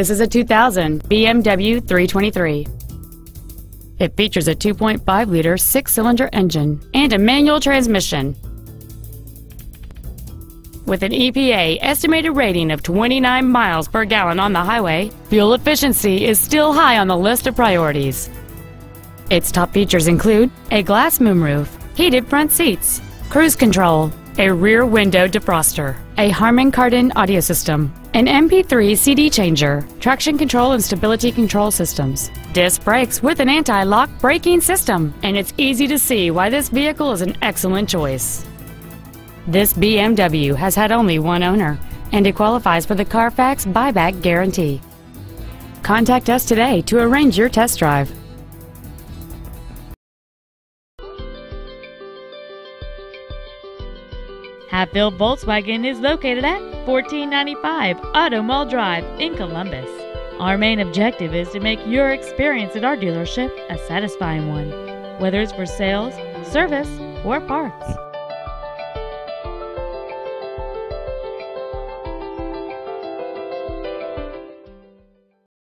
This is a 2000 BMW 323. It features a 2.5-liter six-cylinder engine and a manual transmission. With an EPA estimated rating of 29 miles per gallon on the highway, fuel efficiency is still high on the list of priorities. Its top features include a glass moonroof, heated front seats, cruise control, a rear window defroster, a Harman Kardon audio system, an MP3 CD changer, traction control and stability control systems, disc brakes with an anti-lock braking system, and it's easy to see why this vehicle is an excellent choice. This BMW has had only one owner, and it qualifies for the Carfax buyback guarantee. Contact us today to arrange your test drive. Hatfield Volkswagen is located at 1495 Auto Mall Drive in Columbus. Our main objective is to make your experience at our dealership a satisfying one, whether it's for sales, service, or parts.